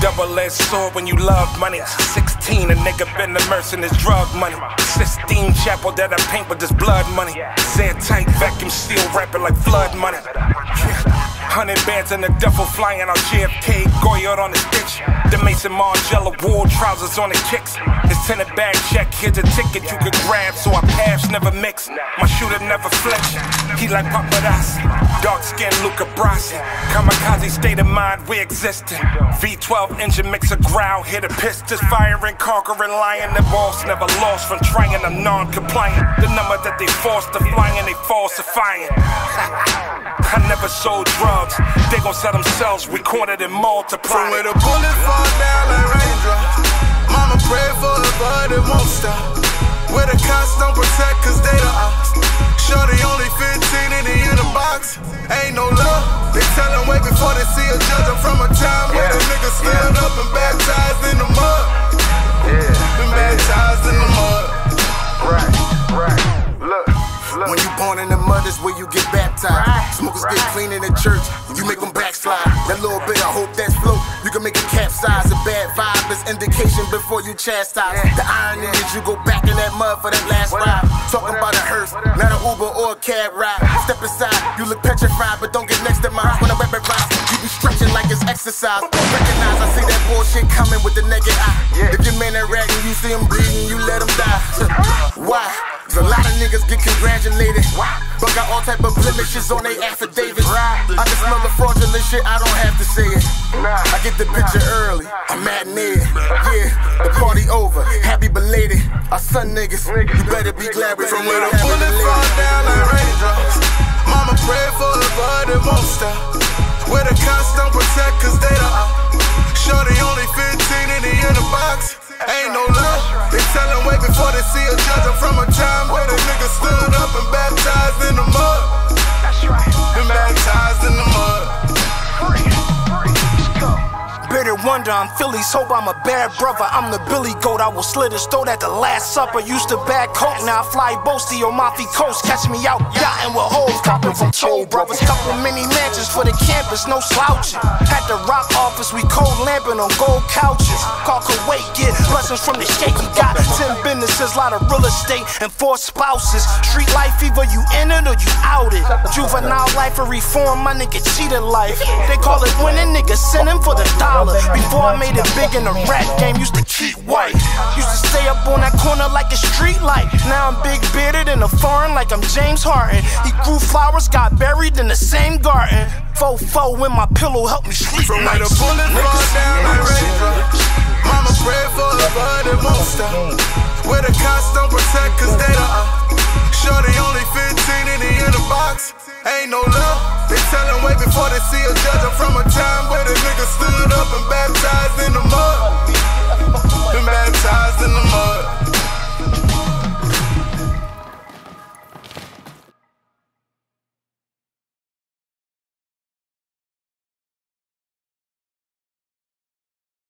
double-edged sword when you love money. 16, a nigga been immersed in his drug money. Sistine Chapel that I paint with this blood money. Say tight, vacuum seal, rapping like flood money. Hundred bands in the duffel flying out JFK, Goyard on the stitch. The Maison Margiela wool trousers on the kicks. His tenant bag check, here's a ticket you could grab, so our never mix. My shooter never flinch. He like paparazzi, dark skin Luca Brasi. Kamikaze state of mind, we existing. V12 engine mix a growl, hit a piston, firing, conquering, lion. The boss never lost from trying, I'm non-compliant. The number that they forced to flying, they falsifying. I never sold drugs. They gon' sell themselves, recorded and multiply. From where the bullets fall down like raindrops. Mama pray for it, but it won't stop. Where the cops don't protect, cause they the ops. Shorty only 15 in the box. Ain't no love. They tell them wait before they see a judge. I'm from a time where When you born in the mud is where you get baptized. Smokers get clean in the church, you make them backslide. That little bit of hope that's flow, you can make it capsize. A bad vibe is indication before you chastise. The irony is you go back in that mud for that last ride. Talking about a hearse, not an Uber or a cab ride. Step aside, you look petrified, but don't get next to mine. When I weapon rise, you be stretching like it's exercise. Don't Recognize, I see that bullshit coming with the naked eye. If your man rat and you see him bleeding, you let him die. Why? Cause a lot of niggas get congratulated. But got all type of blemishes on their affidavits. I can smell the fraudulent shit, I don't have to say it. I get the picture early, I'm matinee. Yeah, the party over, happy belated. Our son niggas, you better be glad we're From where the bullets fall down like raindrops. Mama pray for a but it won't stop. Where the cops don't protect, cause they the op. Shorty only 15 in the inner box. Ain't no love. They tell them wait before they see a judge. I'm from a time where the niggas stood I'm Philly's hope, I'm a bad brother. I'm the Billy Goat, I will slit his throat at the last supper. Used to bag coke, now I fly boats to your Amalfi Coast. Catch me out yachting with hoes, copping from toll brothers. Couple mini mansions for the campus, no slouching. At the rock office, we cold lamping on gold couches. Call Kuwait, get blessings from the shaky. Got 10 businesses, lot of real estate, and four spouses. Street life, either you in it or you out it. Juvenile life or reform, my nigga cheated life. They call it winning, nigga sinning for the dollar. Before I made it big in the rap game, used to keep white. Used to stay up on that corner like a street light. Now I'm big bearded in a foreign like I'm James Harden. He grew flowers, got buried in the same garden. Fofo when my pillow helped me sleep From where the bullets fall down like raindrops. Mama pray for it, but it. Where the cops don't protect, cause they the op. Shorty only 15 in the box. Ain't no love. They tell them way before they see a judge. I'm from a time where the niggas stood up and baptized in the mud.